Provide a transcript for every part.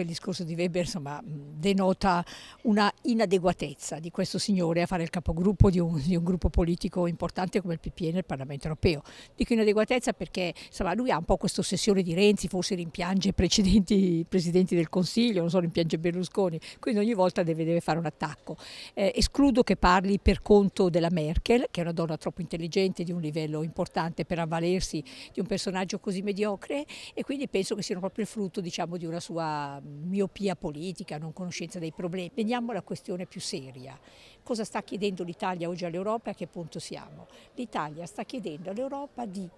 Il discorso di Weber insomma, denota una inadeguatezza di questo signore a fare il capogruppo di un, di un, gruppo politico importante come il PPE nel Parlamento europeo. Dico inadeguatezza perché insomma, lui ha un po' questa ossessione di Renzi, forse rimpiange precedenti presidenti del Consiglio, non so, rimpiange Berlusconi, quindi ogni volta deve, deve fare un attacco. Eh, escludo che parli per conto della Merkel, che è una donna troppo intelligente di un livello importante per avvalersi di un personaggio così mediocre e quindi penso che siano proprio il frutto diciamo, di una sua miopia politica, non conoscenza dei problemi. Veniamo alla questione più seria. Cosa sta chiedendo l'Italia oggi all'Europa e a che punto siamo? L'Italia sta chiedendo all'Europa di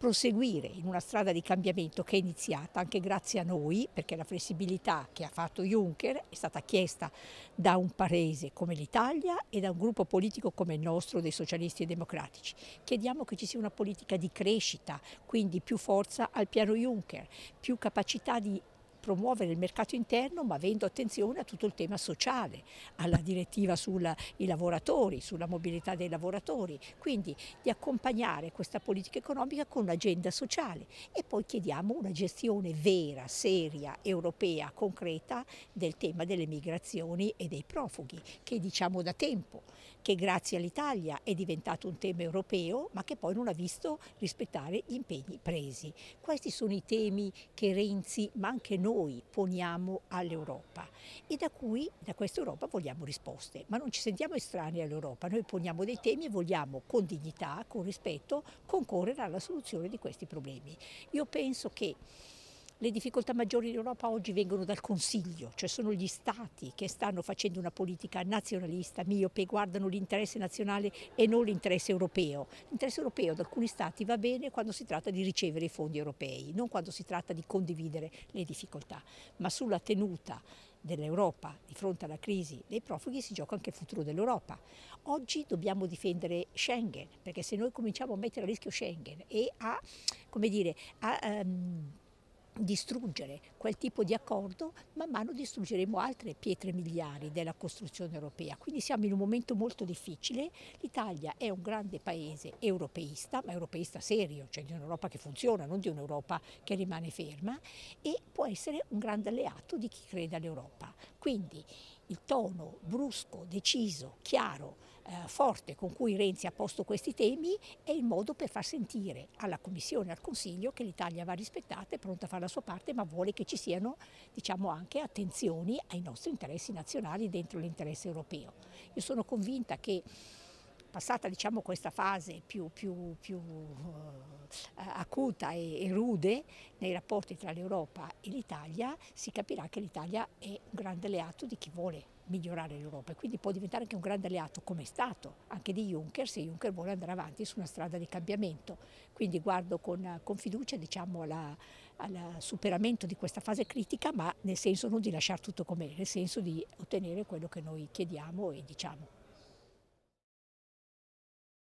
proseguire in una strada di cambiamento che è iniziata anche grazie a noi, perché la flessibilità che ha fatto Juncker è stata chiesta da un paese come l'Italia e da un gruppo politico come il nostro dei socialisti e democratici. Chiediamo che ci sia una politica di crescita, quindi più forza al piano Juncker, più capacità di promuovere il mercato interno ma avendo attenzione a tutto il tema sociale, alla direttiva sui lavoratori, sulla mobilità dei lavoratori, quindi di accompagnare questa politica economica con un'agenda sociale e poi chiediamo una gestione vera, seria, europea, concreta del tema delle migrazioni e dei profughi che diciamo da tempo che grazie all'Italia è diventato un tema europeo ma che poi non ha visto rispettare gli impegni presi. Questi sono i temi che Renzi ma anche noi noi poniamo all'Europa e da cui, da questa Europa, vogliamo risposte. Ma non ci sentiamo estranei all'Europa, noi poniamo dei temi e vogliamo con dignità, con rispetto, concorrere alla soluzione di questi problemi. Io penso che le difficoltà maggiori in Europa oggi vengono dal Consiglio, cioè sono gli Stati che stanno facendo una politica nazionalista, miope, guardano l'interesse nazionale e non l'interesse europeo. L'interesse europeo ad alcuni Stati va bene quando si tratta di ricevere i fondi europei, non quando si tratta di condividere le difficoltà, ma sulla tenuta dell'Europa di fronte alla crisi dei profughi si gioca anche il futuro dell'Europa. Oggi dobbiamo difendere Schengen, perché se noi cominciamo a mettere a rischio Schengen e a, come dire, a um, distruggere quel tipo di accordo, man mano distruggeremo altre pietre miliari della costruzione europea. Quindi siamo in un momento molto difficile, l'Italia è un grande paese europeista, ma europeista serio, cioè di un'Europa che funziona, non di un'Europa che rimane ferma, e può essere un grande alleato di chi crede all'Europa. Quindi il tono brusco, deciso, chiaro, eh, forte con cui Renzi ha posto questi temi è il modo per far sentire alla Commissione e al Consiglio che l'Italia va rispettata, è pronta a fare la sua parte, ma vuole che ci siano diciamo, anche attenzioni ai nostri interessi nazionali dentro l'interesse europeo. Io sono convinta che passata diciamo, questa fase più, più, più uh, acuta e, e, rude nei rapporti tra l'Europa e l'Italia, si capirà che l'Italia è un grande alleato di chi vuole migliorare l'Europa e quindi può diventare anche un grande alleato come è stato anche di Juncker se Juncker vuole andare avanti su una strada di cambiamento. Quindi guardo con, con fiducia diciamo, al superamento di questa fase critica ma nel senso non di lasciare tutto com'è, nel senso di ottenere quello che noi chiediamo e diciamo.